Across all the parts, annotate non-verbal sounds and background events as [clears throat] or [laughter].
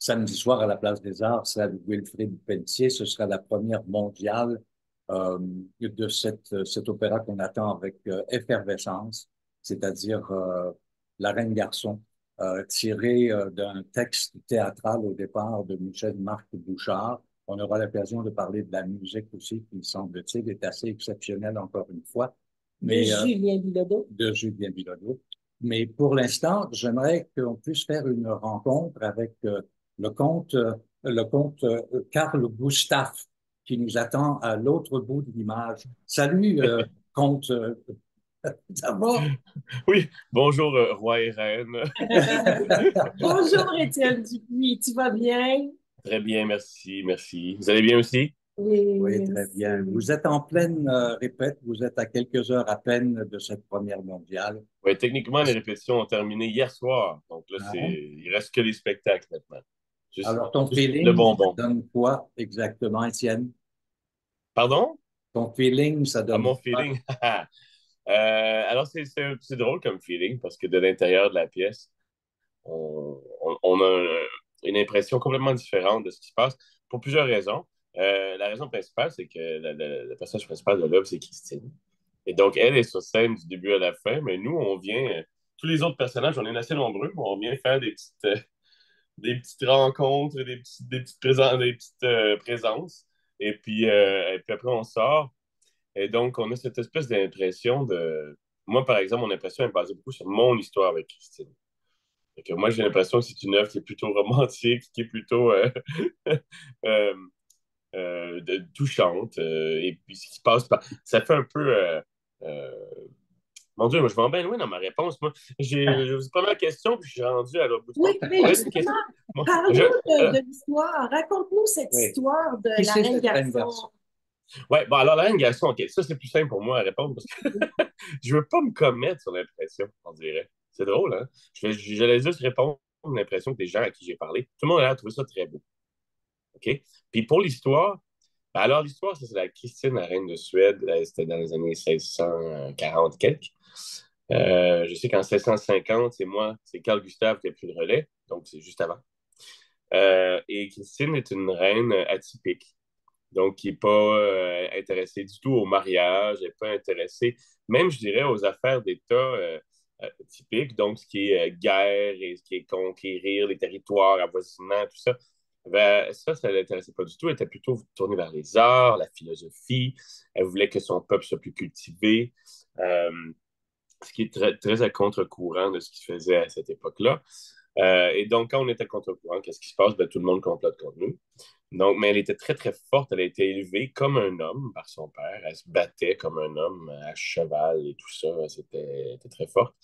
samedi soir à la Place des Arts, c'est avec Wilfrid Pelletier. Ce sera la première mondiale euh, de cette, cet opéra qu'on attend avec euh, effervescence, c'est-à-dire euh, La Reine Garçon, euh, tiré euh, d'un texte théâtral au départ de Michel-Marc Bouchard. On aura l'occasion de parler de la musique aussi, qui semble-t-il est assez exceptionnelle encore une fois. Mais, de Julien Bilodeau. De Julien Bilodeau. Mais pour l'instant, j'aimerais qu'on puisse faire une rencontre avec euh, le comte, euh, le comte euh, Karl Gustave, qui nous attend à l'autre bout de l'image. Salut, [laughs] comte. [laughs] Ça va? Oui, bonjour, roi et reine. [laughs] bonjour, Étienne Dupuis, tu vas bien? Très bien, merci, merci. Vous allez bien aussi? Oui, très bien. Vous êtes en pleine euh, répète, vous êtes à quelques heures à peine de cette première mondiale. Oui, techniquement, les répétitions ont terminé hier soir. Donc là, ah. il reste que les spectacles maintenant. Alors, ton feeling, le bonbon. ça donne quoi exactement, Étienne? Pardon? Ton feeling, ça donne ah, Mon feeling? [laughs] euh, alors, c'est, c'est, drôle comme feeling parce que de l'intérieur de la pièce, on, on a une impression complètement différente de ce qui se passe pour plusieurs raisons. Euh, la raison principale, c'est que le, personnage principal de l'œuvre, c'est Christine. Et donc, elle est sur scène du début à la fin, mais nous, on vient, tous les autres personnages, on est assez nombreux, mais on vient faire des petites, euh, des petites rencontres, des petites, des petites, euh, présences. Et puis, et puis après, on sort. Et donc, on a cette espèce d'impression de. Moi, par exemple, mon impression est basée beaucoup sur mon histoire avec Christine. Que moi, j'ai l'impression que c'est une œuvre qui est plutôt romantique, qui est plutôt euh, [laughs] touchante. Euh, et puis, ce qui se passe, ça fait un peu. Euh, mon Dieu, moi, je vais en bien loin dans ma réponse. Moi, j'ai ah. je vous ai la question, puis je suis rendu à l'autre bout Oui, mais justement, parle-nous de, l'histoire. Raconte-nous cette histoire de la Reine Garçon. Oui, bon, alors la Reine Garçon, OK, ça, c'est plus simple pour moi à répondre parce que [laughs] je veux pas me commettre sur l'impression, on dirait. C'est drôle, hein? Je, j'allais juste répondre à l'impression que des gens à qui j'ai parlé, tout le monde a trouvé ça très beau. OK? Puis pour l'histoire, ben alors l'histoire, c'est la Christine, la reine de Suède. C'était dans les années 1640 quelques. Euh, je sais qu'en 1650, c'est moi, c'est Carl Gustave qui a pris le relais, donc c'est juste avant. Euh, et Christine est une reine atypique, donc qui n'est pas euh, intéressée du tout au mariage, elle n'est pas intéressée, même je dirais, aux affaires d'État typiques, donc ce qui est guerre et ce qui est conquérir les territoires avoisinants, tout ça. Ben, ça, ça ne l'intéressait pas du tout. Elle était plutôt tournée vers les arts, la philosophie. Elle voulait que son peuple soit plus cultivé, ce qui est très, très à contre-courant de ce qui se faisait à cette époque-là. Euh, et donc, quand on était à contre-courant, qu'est-ce qui se passe? Ben, tout le monde complote contre nous. Donc, mais elle était très, très forte. Elle a été élevée comme un homme par son père. Elle se battait comme un homme à cheval et tout ça. C'était très forte.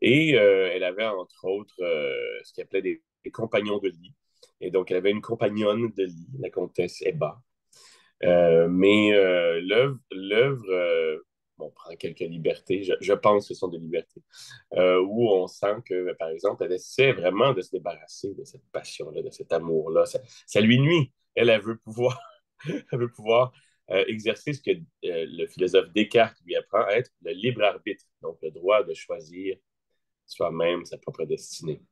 Et euh, elle avait, entre autres, ce qu'elle appelait des compagnons de lit. Et donc, elle avait une compagnonne de lit, la comtesse. Euh, mais euh, l'œuvre, euh, on prend quelques libertés, je, pense que ce sont des libertés, où on sent que, par exemple, elle essaie vraiment de se débarrasser de cette passion-là, de cet amour-là. Ça, lui nuit. Elle, elle veut pouvoir, [laughs] elle veut pouvoir exercer ce que le philosophe Descartes lui apprend à être le libre arbitre, donc le droit de choisir soi-même sa propre destinée.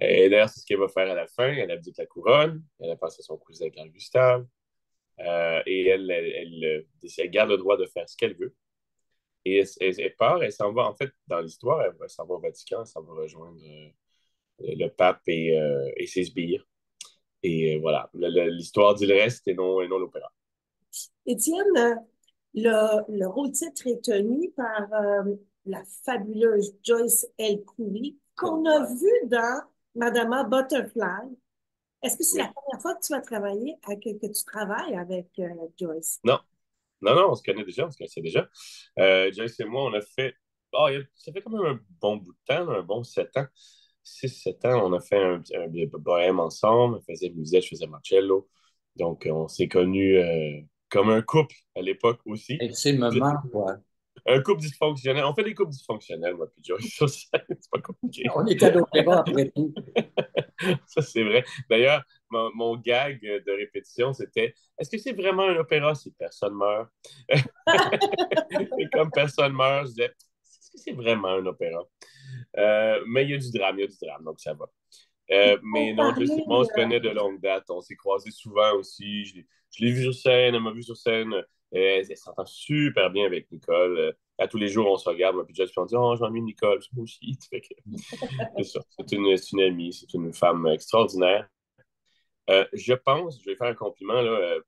Et d'ailleurs, c'est ce qu'elle va faire à la fin. Elle abdique la couronne, elle a passé son cousin Carl Gustave, euh, et elle, elle, garde le droit de faire ce qu'elle veut. Et elle, part, elle s'en va, en fait, dans l'histoire, elle, s'en va au Vatican, elle s'en va rejoindre euh, le pape et, euh, et ses sbires. Et voilà, l'histoire dit le reste et non, et non l'opéra. Étienne, le, le rôle-titre est tenu par la fabuleuse Joyce L. Coury, qu'on a vu dans Madame Butterfly. Est-ce que c'est la première fois que tu vas travailler, que, tu travailles avec euh, Joyce? Non. Non, non, on se connaît déjà, on se connaissait déjà. Euh, Joyce et moi, on a fait. Oh, ça fait quand même un bon bout de temps, un bon sept ans. Six, sept ans, on a fait un, bohème ensemble. On faisait musette, je faisais Marcello. Donc, on s'est connus euh, comme un couple à l'époque aussi. Et c'est maman, quoi un couple dysfonctionnel. On fait des couples dysfonctionnels, moi, puis Joyce. [laughs] c'est pas compliqué. On est l'opéra après tout. [laughs] ça, c'est vrai. D'ailleurs, mon, gag de répétition, c'était est-ce que c'est vraiment un opéra si personne meurt? [laughs] Et comme personne meurt, je disais est-ce que c'est vraiment un opéra? Euh, Mais il y a du drame, il y a du drame, donc ça va. Euh, mais non, justement, on se connaît de longue date. On s'est croisés souvent aussi. Je, l'ai vu sur scène, elle m'a vu sur scène. elle, s'entend super bien avec Nicole. à tous les jours, on se regarde, moi, puis Jess, on dit Oh, j'ai envie Nicole, c'est moi aussi. [laughs] C'est une, une, amie, c'est une femme extraordinaire. Je pense, je vais faire un compliment là,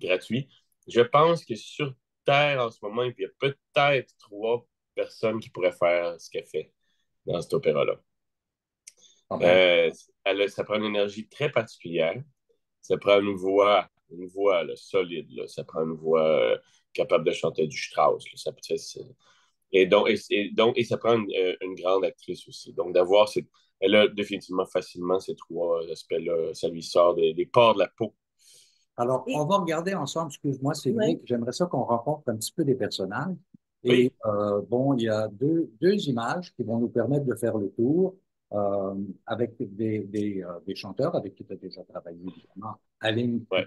gratuit. Je pense que sur Terre, en ce moment, il y a peut-être trois personnes qui pourraient faire ce qu'elle fait dans cet opéra-là. Euh, ça prend une énergie très particulière. Ça prend une voix, une voix solide. Ça prend une voix euh, capable de chanter du Strauss. Ça, et, donc, et, donc, et ça prend euh, une, grande actrice aussi. Donc, d'avoir cette. Elle a définitivement facilement ces trois aspects-là. Ça lui sort des, des pores de la peau. Alors, on va regarder ensemble, excuse-moi, c'est vrai que j'aimerais ça qu'on rencontre un petit peu des personnages. Et euh, bon, il y a deux, deux images qui vont nous permettre de faire le tour euh, avec des, des, euh, des, chanteurs avec qui tu as déjà travaillé, évidemment. Aline. Ouais.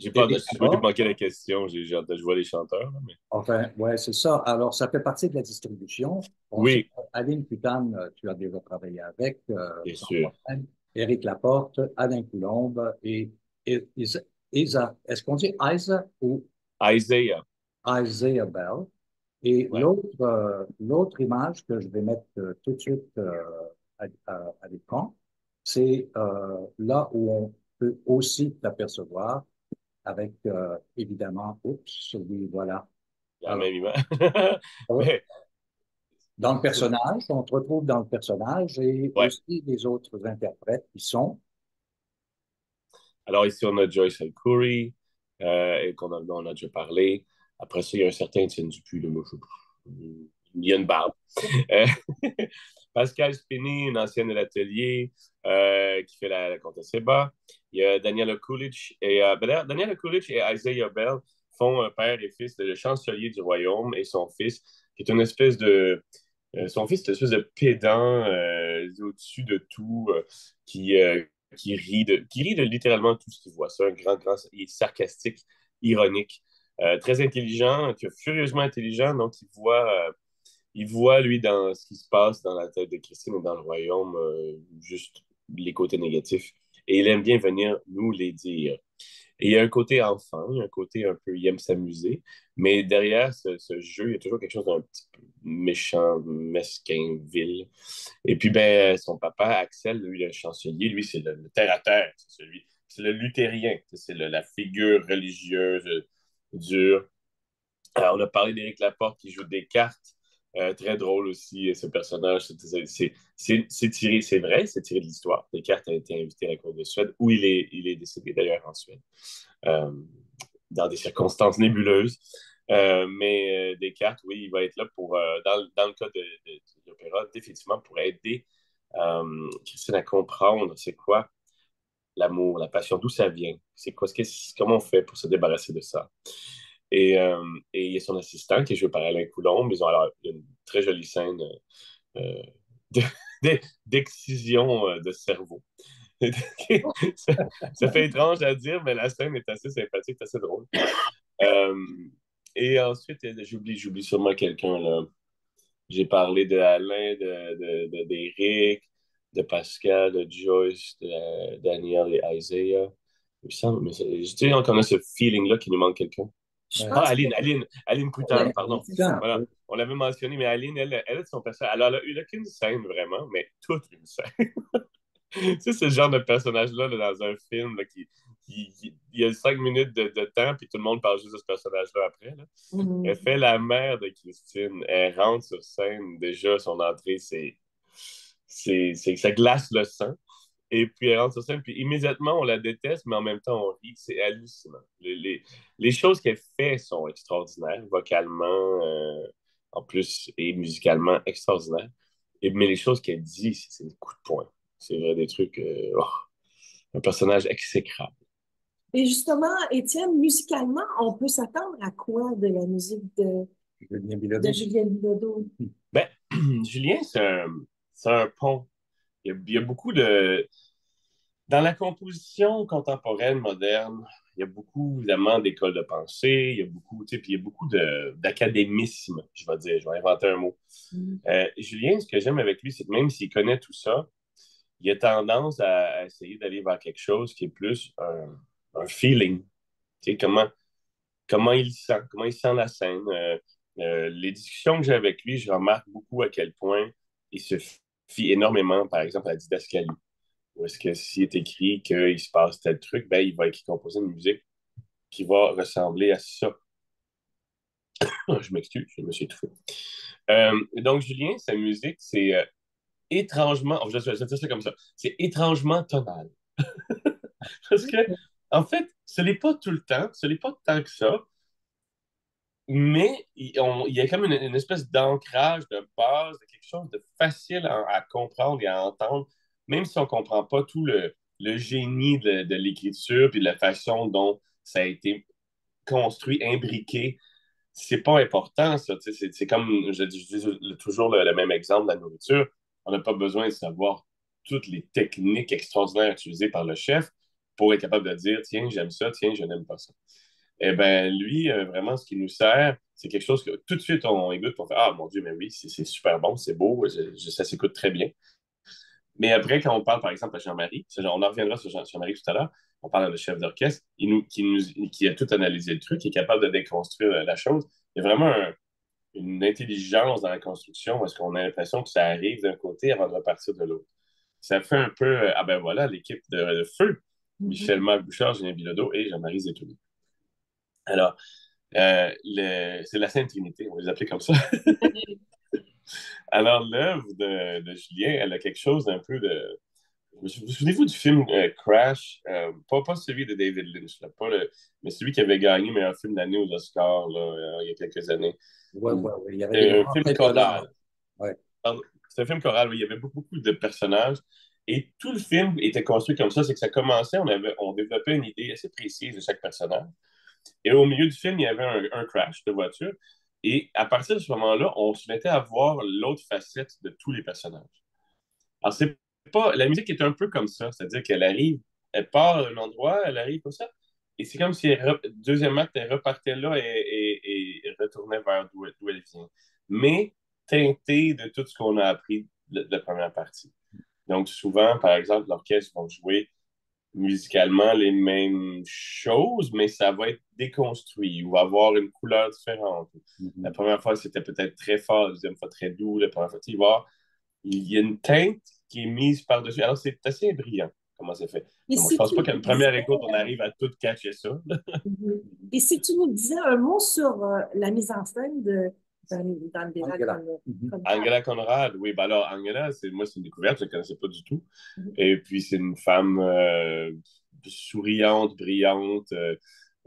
J'ai pas je manquer la question, je vois les chanteurs. Mais... Enfin, ouais, c'est ça. Alors, ça fait partie de la distribution. oui. Aline Putane, tu as déjà travaillé avec. Bien sûr. Éric Laporte, Alain Coulombe et Isa. Est-ce qu'on dit Isa ou Isaiah? Isaiah Bell? Et l'autre, euh, l'autre image que je vais mettre euh, tout de suite euh, à, à, l'écran, c'est là où on peut aussi l'apercevoir avec, évidemment, oups, oui, voilà. La même image. [laughs] Dans le personnage, on te retrouve dans le personnage et aussi les autres interprètes qui sont. Alors ici, on a Joyce Alcoury, euh, qu'on a, on a déjà parlé. Après ça, il y a un certain Étienne Dupuis, le il y a une barbe. Euh, [laughs] Pascal Spini, une ancienne de l'atelier euh, qui fait la, Comtesse Eba. Il y a Daniela Coolidge et euh, ben, Coolidge et Isaiah Bell font père et fils, le chancelier du royaume et son fils, qui est une espèce de son fils est une espèce de pédant au-dessus de tout, qui, qui, rit de, qui rit de littéralement tout ce qu'il voit. C'est un grand, grand, il est sarcastique, ironique, très intelligent, furieusement intelligent, donc il voit, il voit, lui, dans ce qui se passe dans la tête de Christine et dans le royaume, juste les côtés négatifs. Et il aime bien venir nous les dire. Et il y a un côté enfant, il y a un côté un peu, il aime s'amuser, mais derrière ce, jeu, il y a toujours quelque chose d'un petit peu méchant, mesquin, vil. Et puis, ben, son papa, Axel, lui, le chancelier, lui, c'est le, terre-à-terre, c'est celui, c'est le luthérien, c'est la figure religieuse dure. Alors, on a parlé d'Éric Laporte qui joue des cartes. Euh, très drôle aussi, ce personnage. C'est tiré, c'est vrai, c'est tiré de l'histoire. Descartes a été invité à la cour de Suède, où il est, décédé d'ailleurs en Suède, euh, dans des circonstances nébuleuses. Euh, mais Descartes, oui, il va être là pour, dans, le cas de, de, l'opéra, définitivement pour aider Christine à comprendre c'est quoi l'amour, la passion, d'où ça vient, c'est quoi, comment on fait pour se débarrasser de ça. Et, euh, et, il y a son assistant qui est joué par Alain Coulombe. Ils ont alors une très jolie scène euh, [laughs] d'excision euh, de, cerveau. [laughs] ça, fait étrange à dire, mais la scène est assez sympathique, assez drôle. et ensuite, j'oublie, j'oublie sûrement quelqu'un. J'ai parlé de Alain, de, de, de, Pascal, de Joyce, de Daniel et Isaiah. Il me semble, mais ce feeling-là qu'il nous manque quelqu'un. Ah, Aline, Aline, Aline Coutin, pardon. Voilà. On l'avait mentionné, mais Aline, elle, elle, son personnage. Alors, elle a eu qu'une scène vraiment, mais toute une scène. [laughs] c'est ce genre de personnage-là dans un film qui, qui, il y a cinq minutes de, de, temps, puis tout le monde parle juste de ce personnage-là après. Là. Mm-hmm. Elle fait la mère de Christine. Elle rentre sur scène. Déjà, son entrée, c'est. c'est ça glace le sang. Et puis elle rentre sur scène, puis immédiatement on la déteste, mais en même temps on rit. C'est hallucinant. Les, les, les choses qu'elle fait sont extraordinaires, vocalement, euh, en plus, et musicalement extraordinaires. Et, mais les choses qu'elle dit, c'est des coups de poing. C'est vrai, des trucs. Euh, oh, un personnage exécrable. Et justement, Étienne, musicalement, on peut s'attendre à quoi de la musique de Julien Bilodeau? De Julien Bilodeau? Ben, [clears throat] Julien, c'est un, un pont il y, a, beaucoup de. Dans la composition contemporaine, moderne, il y a beaucoup, évidemment, d'écoles de pensée, il y a beaucoup, tu sais, puis il y a beaucoup d'académisme, je vais dire, je vais inventer un mot. Mm. Euh, Julien, ce que j'aime avec lui, c'est que même s'il connaît tout ça, il a tendance à, essayer d'aller vers quelque chose qui est plus un, feeling. Tu sais, comment, comment il sent, comment il sent la scène. Euh, euh, les discussions que j'ai avec lui, je remarque beaucoup à quel point il se fie énormément, par exemple, à la didascalie. Ou est-ce que s'il est écrit qu'il se passe tel truc, ben, il va écrire composer une musique qui va ressembler à ça. [coughs] je m'excuse, je me suis étouffé. Euh, donc, Julien, sa musique, c'est euh, étrangement, je, vais ça comme ça, c'est étrangement tonal. [laughs] Parce que, en fait, ce n'est pas tout le temps, ce n'est pas tant que ça, mais il, y a comme une, une espèce d'ancrage, de base, de quelque chose de facile à comprendre et à entendre même si on ne comprend pas tout le, génie de, l'écriture de la façon dont ça a été construit, imbriqué, c'est pas important, ça. C'est comme, je dis, toujours le, même exemple de la nourriture. On n'a pas besoin de savoir toutes les techniques extraordinaires utilisées par le chef pour être capable de dire, tiens, j'aime ça, tiens, je n'aime pas ça. Eh bien, lui, euh, vraiment, ce qui nous sert, c'est quelque chose que tout de suite, on écoute pour faire Ah, mon Dieu, mais oui, c'est super bon, c'est beau, ça s'écoute très bien. Mais après, quand on parle, par exemple, à Jean-Marie, on en reviendra sur Jean-Marie tout à l'heure, on parle de chef d'orchestre, nous, qui, nous, qui a tout analysé le truc, qui est capable de déconstruire la chose. Il y a vraiment une intelligence dans la construction parce qu'on a l'impression que ça arrive d'un côté avant de repartir de l'autre. Ça fait un peu, euh, ah ben voilà, l'équipe de, feu, mm-hmm. Michel Marc Bouchard, Julien Bilodeau et Jean-Marie Zetouni. Alors, euh, c'est la Sainte Trinité, on va les appeler comme ça. [laughs] Alors, l'œuvre de, Julien, elle a quelque chose d'un peu de. Vous souvenez-vous du film euh, Crash? Euh, pas, pas, celui de David Lynch, là, pas le, mais celui qui avait gagné meilleur film d'année aux Oscars là, euh, il y a quelques années. Ouais, ouais, Il y avait un film choral. Ouais. C'est un film choral, oui. Il y avait beaucoup, beaucoup de personnages. Et tout le film était construit comme ça, c'est que ça commençait, on, avait, on développait une idée assez précise de chaque personnage. Et au milieu du film, il y avait un, crash de voiture. Et à partir de ce moment-là, on se mettait à voir l'autre facette de tous les personnages. Alors, c'est pas. La musique est un peu comme ça, c'est-à-dire qu'elle arrive, elle part d'un endroit, elle arrive comme ça. Et c'est comme si, deuxième acte, elle repartait là et, retournait vers d'où elle vient. Mais teintée de tout ce qu'on a appris de, de la première partie. Donc, souvent, par exemple, l'orchestre va jouer musicalement les mêmes choses, mais ça va être déconstruit ou avoir une couleur différente. Mm-hmm. La première fois, c'était peut-être très fort, la deuxième fois, très doux. La première fois, il, va, il y a une teinte qui est mise par-dessus. Alors, c'est assez brillant comment c'est fait. je ne pense pas qu'à une première écoute, on arrive à tout cacher ça. Mm-hmm. Et si tu nous disais un mot sur euh, la mise en scène de dans, Angela. Angela Conrad, oui. Ben alors, Angela, moi, c'est une découverte, je ne la connaissais pas du tout. Mhm. Et puis, c'est une femme euh, souriante, brillante, euh,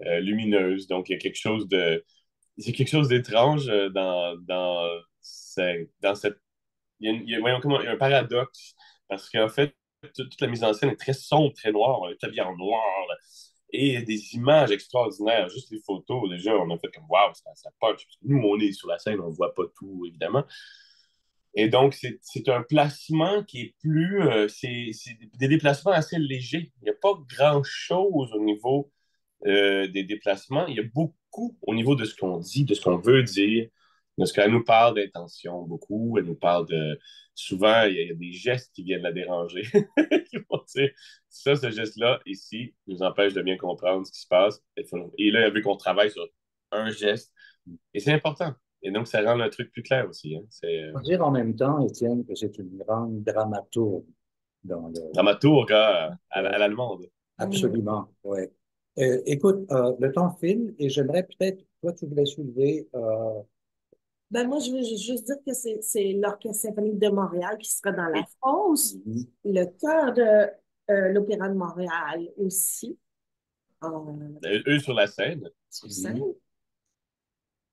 euh, lumineuse. Donc, il y a quelque chose de. C'est quelque chose d'étrange dans, dans, dans cette. Il y, a, voyons, comment, il y a un paradoxe. Parce qu'en fait, toute, la mise en scène est très sombre, très noire. Est habillé en noir et des images extraordinaires. Juste les photos, déjà, on a fait comme waouh, ça, ça punch. Nous, on est sur la scène, on ne voit pas tout, évidemment. Et donc, c'est un placement qui est plus. Euh, c'est des déplacements assez légers. Il n'y a pas grand-chose au niveau euh, des déplacements. Il y a beaucoup au niveau de ce qu'on dit, de ce qu'on veut dire, de ce qu'elle nous parle d'intention, beaucoup. Elle nous parle de souvent, il y, a, des gestes qui viennent la déranger. [laughs] qui vont dire, ça, ce geste-là, ici, nous empêche de bien comprendre ce qui se passe. Et là, vu qu'on travaille sur un geste, et c'est important. Et donc, ça rend le truc plus clair aussi. Hein. C'est, euh... dire en même temps, Étienne, que c'est une grande dramaturge. Dans le... Dramaturge à, à, l'allemande. Absolument, oui. Euh, écoute, euh, le temps file et j'aimerais peut-être, toi, tu voulais soulever euh, ben moi, je veux juste dire que c'est l'Orchestre symphonique de Montréal qui sera dans la France, le chœur de euh, l'Opéra de Montréal aussi. Euh, eux sur la scène. Sur scène.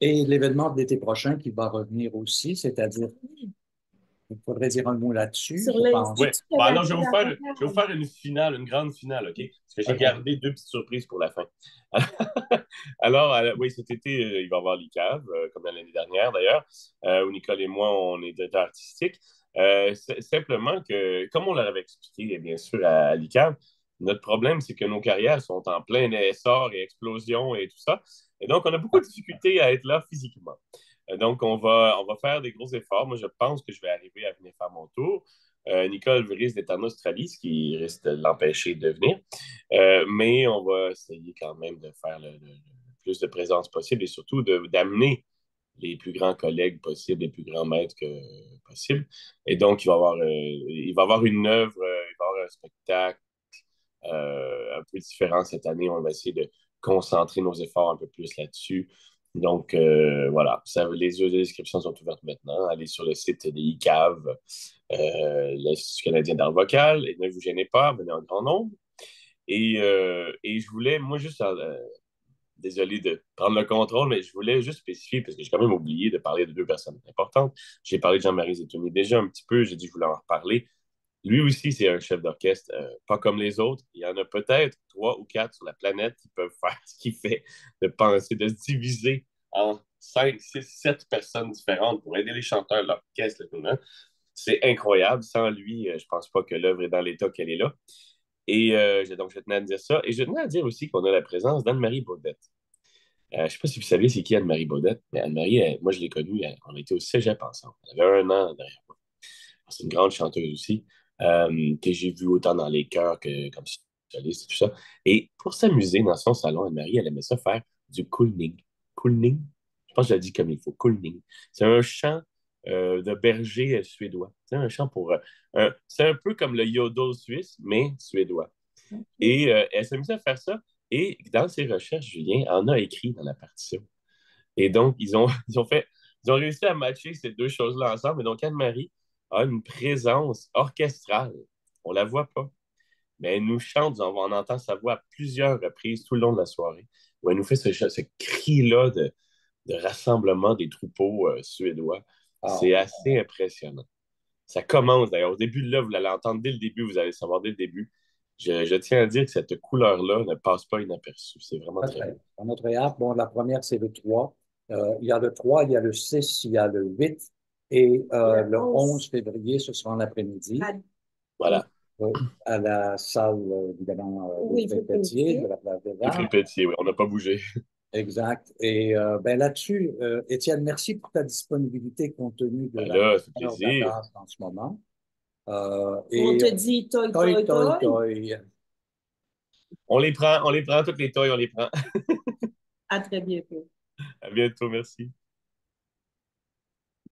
Et l'événement de l'été prochain qui va revenir aussi, c'est-à-dire il faudrait dire un mot là-dessus. je Oui. alors, je vais, vous faire, je vais vous faire une finale, une grande finale, OK? Parce que j'ai gardé deux petites surprises pour la fin. [laughs] alors, euh, oui, cet été, euh, il va y avoir l'ICAV, euh, comme l'année dernière d'ailleurs, où Nicole et moi, on est directeurs artistiques. simplement que, comme on l'avait expliqué, bien sûr, à, l'ICAV, Notre problème, c'est que nos carrières sont en plein essor et explosion et tout ça. Et donc, on a beaucoup de difficultés à être là physiquement. Euh, donc, on va, on va faire des gros efforts. Moi, je pense que je vais arriver à venir faire mon tour. Euh, Nicole risque d'être en Australie, ce qui risque de l'empêcher de venir. Euh, mais on va essayer quand même de faire le, plus de présence possible et surtout d'amener les plus grands collègues possibles, les plus grands maîtres que possible. Et donc, il va y avoir, il avoir une œuvre, il va y avoir un spectacle un peu différent cette année. On va essayer de concentrer nos efforts un peu plus là-dessus. Donc, euh, voilà, ça, les inscriptions sont ouvertes maintenant. Allez sur le site des ICAV, euh, l'Institut canadien d'art vocal, et ne vous gênez pas, venez en grand nombre. Et, euh, et je voulais, moi, juste, désolé de prendre le contrôle, mais je voulais juste spécifier, parce que j'ai quand même oublié de parler de deux personnes importantes. J'ai parlé de Jean-Marie Zetouni déjà un petit peu, j'ai dit que je voulais en reparler. Lui aussi, c'est un chef d'orchestre, euh, pas comme les autres. Il y en a peut-être trois ou quatre sur la planète qui peuvent [laughs] faire ce qu'il fait, de penser, de se diviser en cinq, six, sept personnes différentes pour aider les chanteurs, l'orchestre, C'est incroyable. Sans lui, euh, je pense pas que l'œuvre est dans l'état qu'elle est là. Et euh, donc, je tenais à dire ça. Et je tenais à dire aussi qu'on a la présence d'Anne-Marie Baudette. je ne sais pas si vous savez c'est qui Anne-Marie Baudette, mais Anne-Marie, moi, je l'ai connue, on était au cégep ensemble. Elle avait un an derrière moi. C'est une grande chanteuse aussi. Euh, que j'ai vu autant dans les chœurs que comme soliste tout ça. Et pour s'amuser dans son salon, Anne-Marie, elle aimait ça faire du kulning. Kulning? Je pense que je l'ai dit comme il faut. Kulning. C'est un chant euh, de berger suédois. C'est un chant pour. Euh, c'est un peu comme le yodel suisse, mais suédois. Et elle s'amusait à faire ça. Et dans ses recherches, Julien en a écrit dans la partition. Et donc, ils ont, [laughs] ils ont fait. Ils ont réussi à matcher ces deux choses-là ensemble. Et donc, Anne-Marie, a une présence orchestrale. On la voit pas, mais elle nous chante, on entend sa voix à plusieurs reprises tout le long de la soirée, où elle nous fait ce, ce cri-là de, de, rassemblement des troupeaux euh, suédois. Ah. C'est assez impressionnant. Ça commence d'ailleurs. Au début de l'œuvre, vous allez entendre dès le début, vous allez savoir dès le début. Je, tiens à dire que cette couleur-là ne passe pas inaperçue. C'est vraiment très bien. Dans notre bon, la première, c'est le 3. Euh, il y a le 3, il y a le 6, il y a le 8, et euh, le 11 février, ce sera en après-midi. Voilà. À la salle, euh, évidemment, euh, oui, de de la place des Arts. oui, on n'a pas bougé. Exact. Et ben là-dessus, Étienne, merci pour ta disponibilité compte tenu de ben la là, en ce moment. et on te dit toi, toi, toi, toi. On les prend, on les prend, toutes les toys, on les prend. à très bientôt. À bientôt, merci.